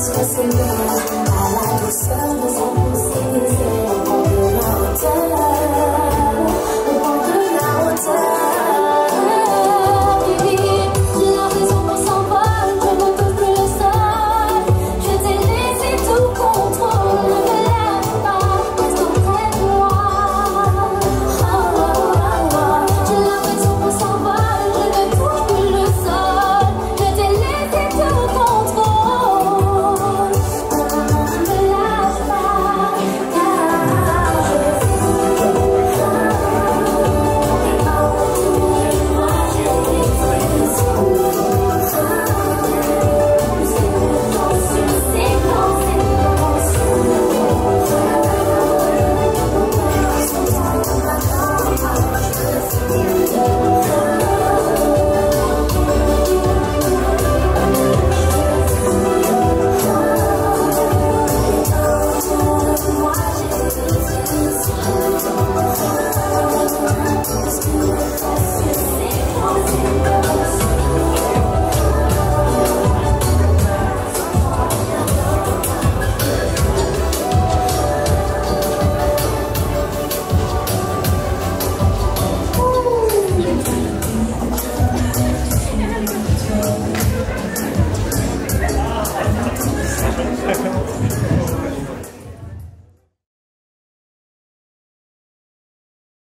Christmas in love. I like the sun